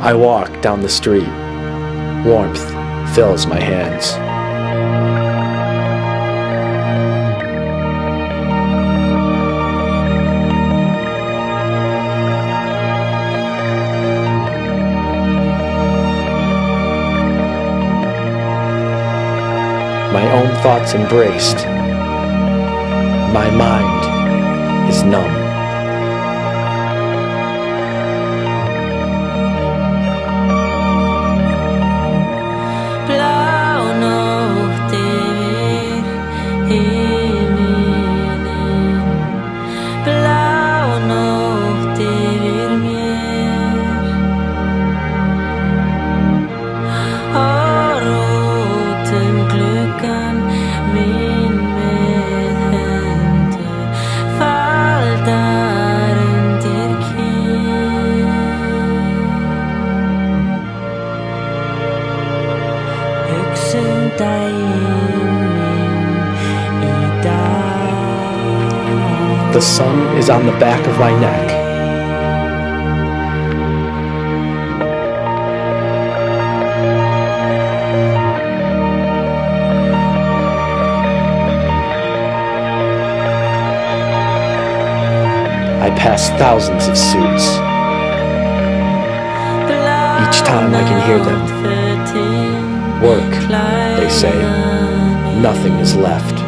I walk down the street. Warmth fills my hands. My own thoughts embraced. My mind is numb. The sun is on the back of my neck. I pass thousands of suits. Each time I can hear them. Work, they say. Nothing is left.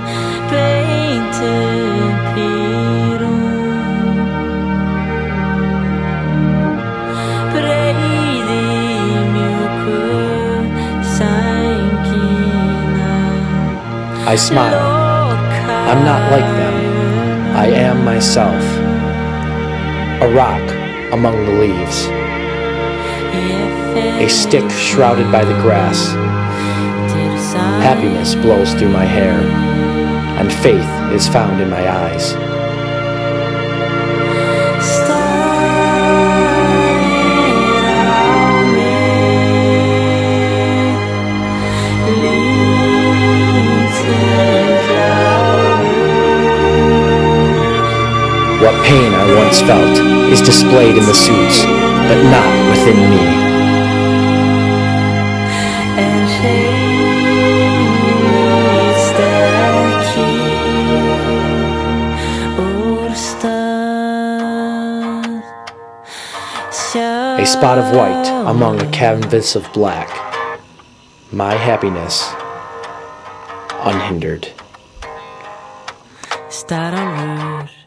I smile. I'm not like them. I am myself. A rock among the leaves. A stick shrouded by the grass. Happiness blows through my hair, and faith is found in my eyes. What pain I once felt is displayed in the suits, but not within me. En hreyfist ekki úr stað. A spot of white among a canvas of black. My happiness unhindered. Starrar